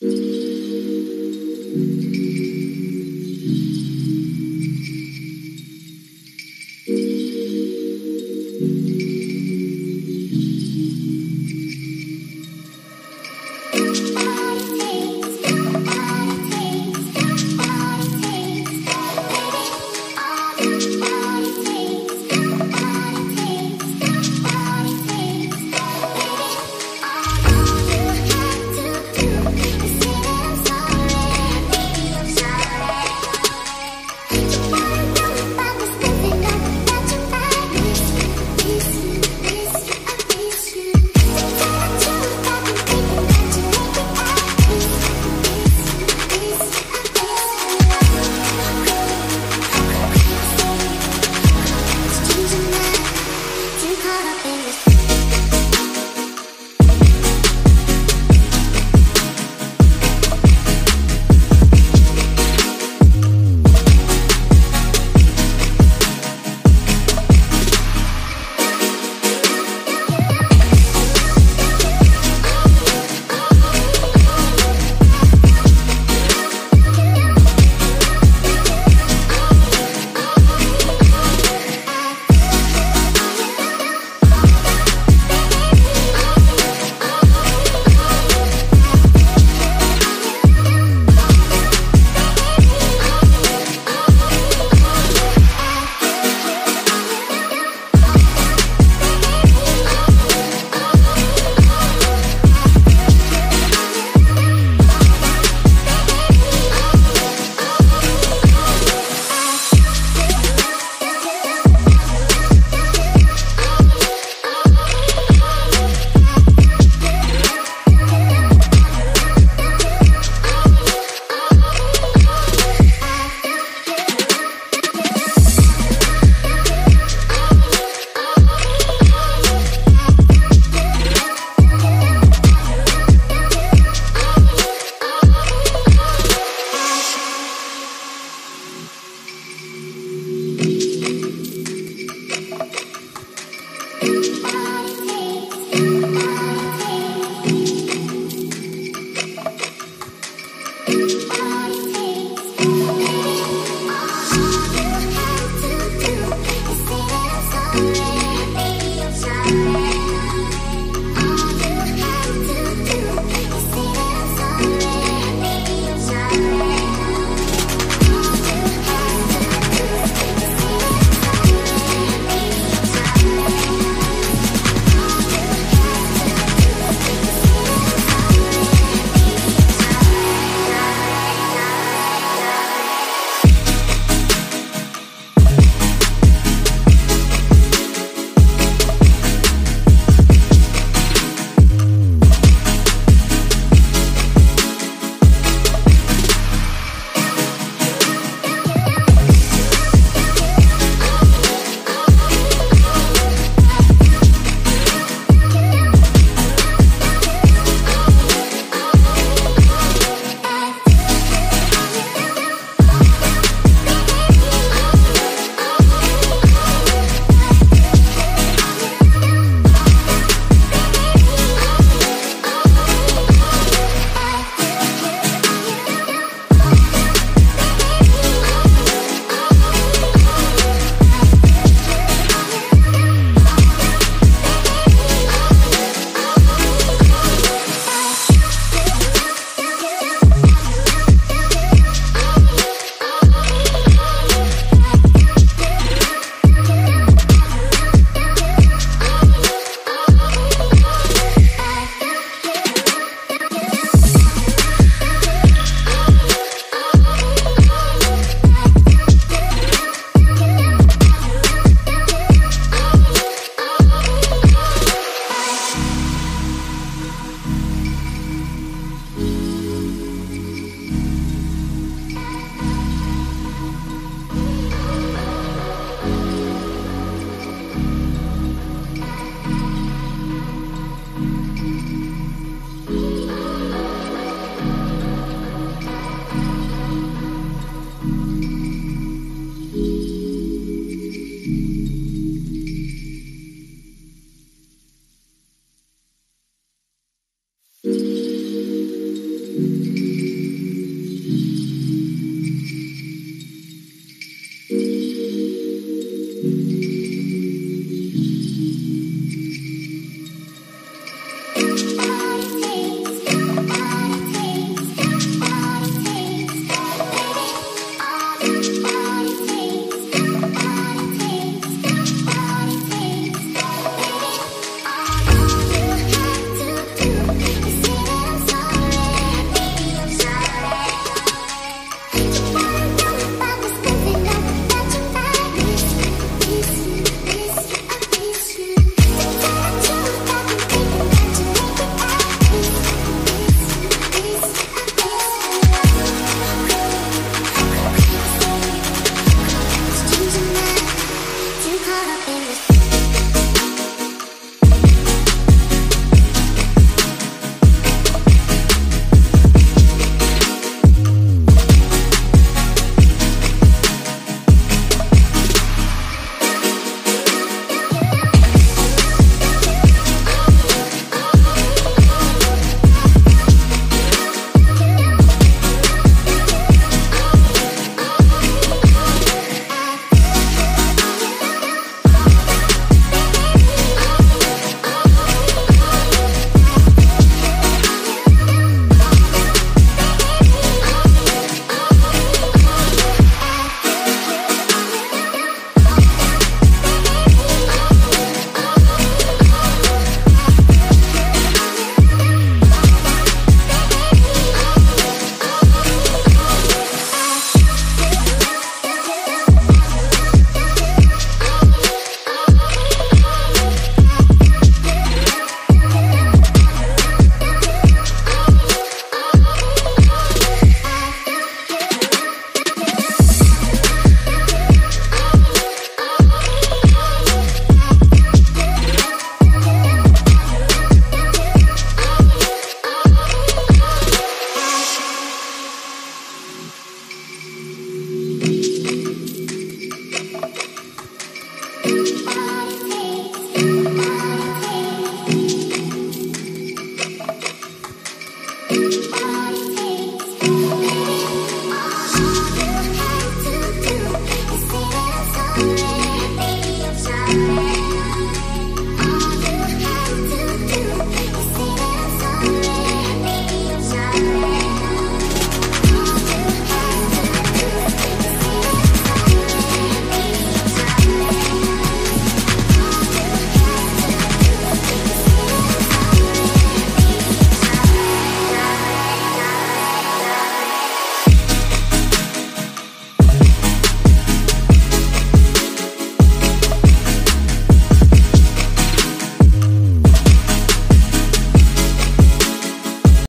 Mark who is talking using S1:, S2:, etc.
S1: Música